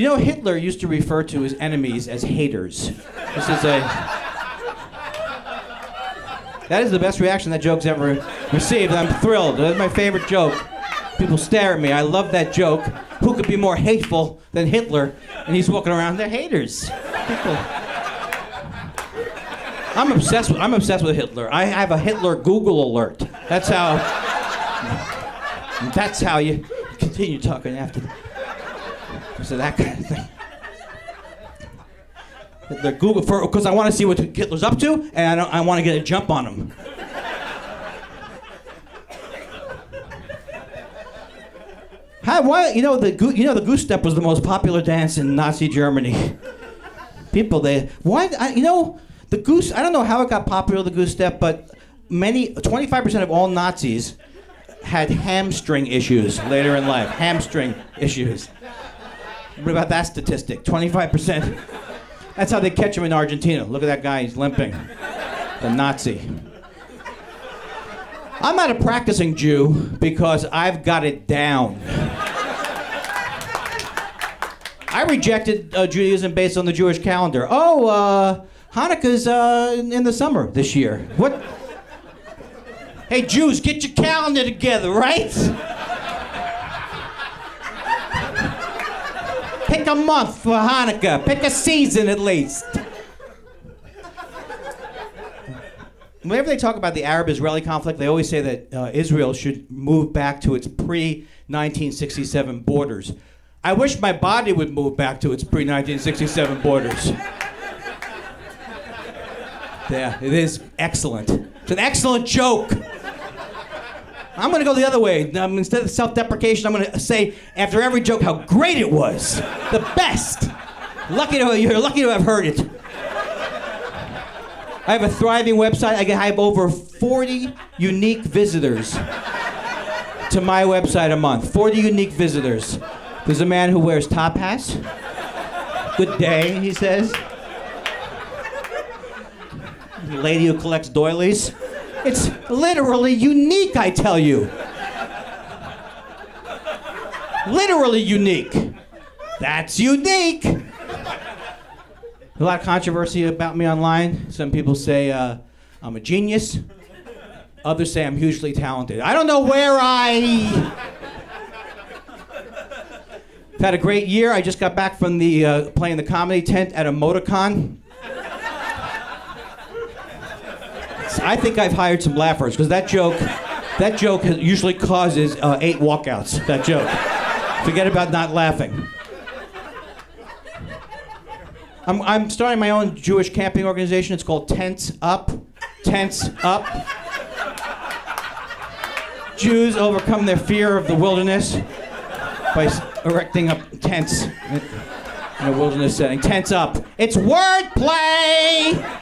You know, Hitler used to refer to his enemies as haters. This is a. That is the best reaction that joke's ever received. I'm thrilled. That's my favorite joke. People stare at me. I love that joke. Who could be more hateful than Hitler? And he's walking around. They're haters. People. I'm obsessed with I'm obsessed with Hitler. I have a Hitler Google alert. That's how that's how you continue talking after so that kind of thing. Hitler Google for because I want to see what Hitler's up to and I, I want to get a jump on him. How, why, you know the you know the goose step was the most popular dance in Nazi Germany. People they why I, you know the goose I don't know how it got popular the goose step but many 25% of all Nazis had hamstring issues later in life hamstring issues. About that statistic? 25%. That's how they catch him in Argentina. Look at that guy, he's limping. The Nazi. I'm not a practicing Jew because I've got it down. I rejected uh, Judaism based on the Jewish calendar. Oh, uh, Hanukkah's uh, in in the summer this year. What? Hey, Jews, get your calendar together, right? Pick a month for Hanukkah. Pick a season at least. Whenever they talk about the Arab-Israeli conflict, they always say that uh, Israel should move back to its pre-1967 borders. I wish my body would move back to its pre-1967 borders. Yeah, it is excellent. It's an excellent joke. I'm gonna go the other way. Um, instead of self-deprecation, I'm gonna say after every joke how great it was, the best. Lucky to you're lucky to have heard it. I have a thriving website. I have over 40 unique visitors to my website a month. 40 unique visitors. There's a man who wears top hats. Good day, he says. A lady who collects doilies. It's literally unique, I tell you. Literally unique. That's unique. A lot of controversy about me online. Some people say uh, I'm a genius. Others say I'm hugely talented. I don't know where I. Had a great year. I just got back from the uh, playing the comedy tent at a I think I've hired some laughers because that joke, that joke usually causes uh, eight walkouts. That joke. Forget about not laughing. I'm, I'm starting my own Jewish camping organization. It's called Tents Up. Tents Up. Jews overcome their fear of the wilderness by erecting up tents in a wilderness setting. Tents up. It's wordplay!